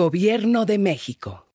Gobierno de México.